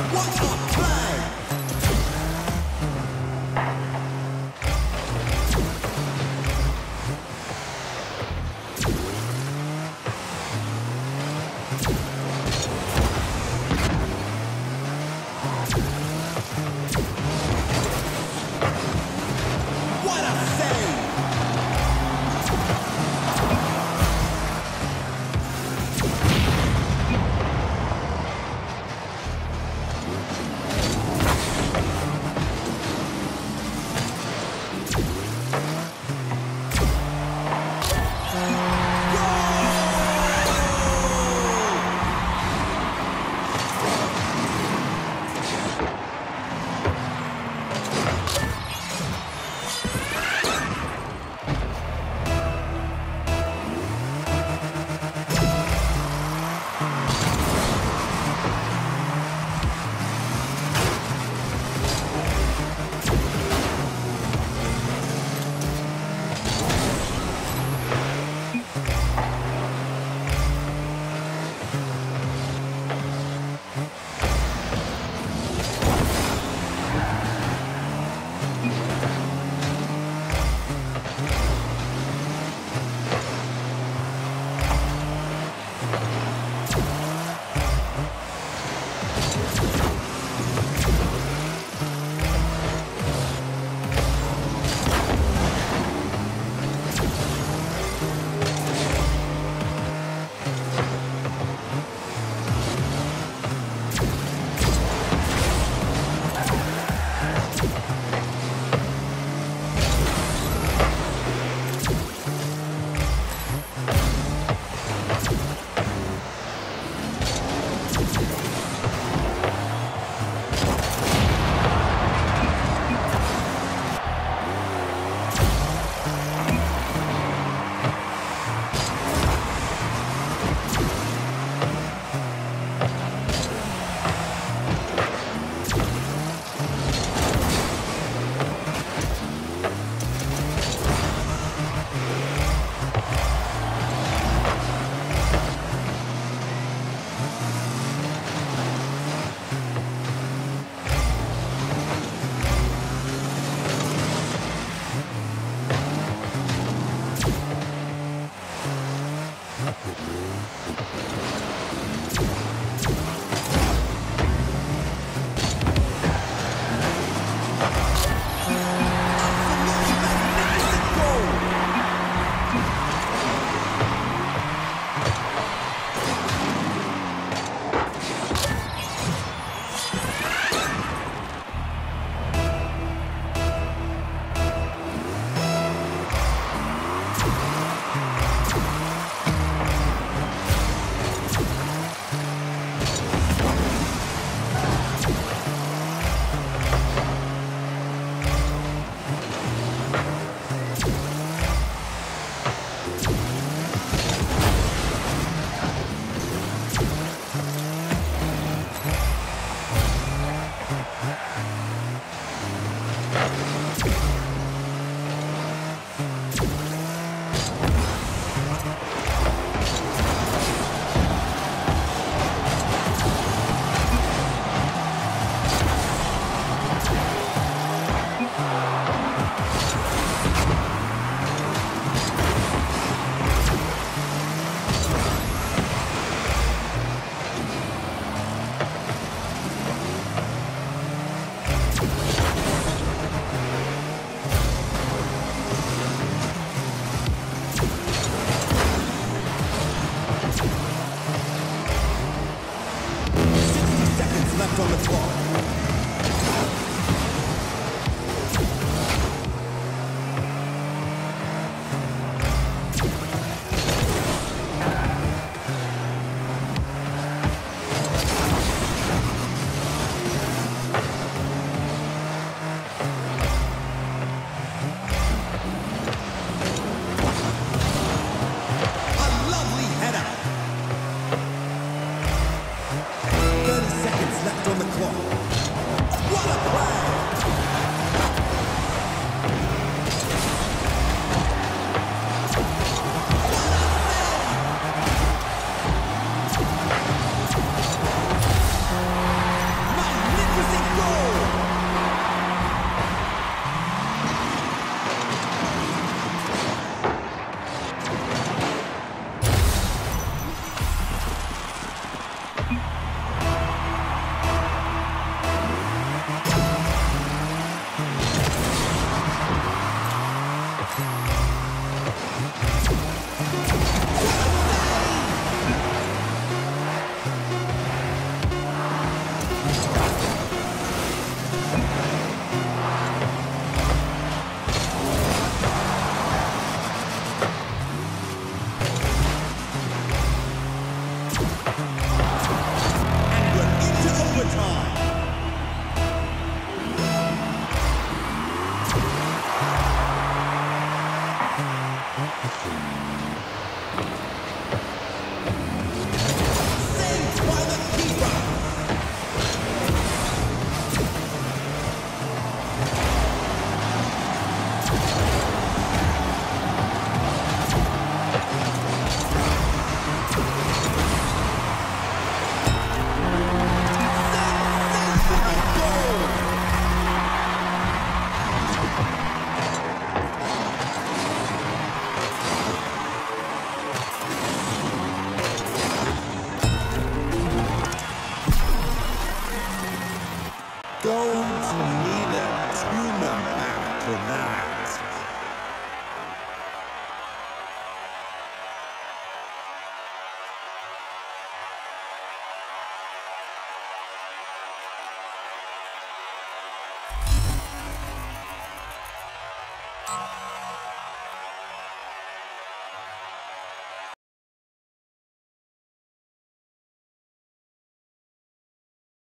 What a on the clock. The clock. going to need a tuna map tonight.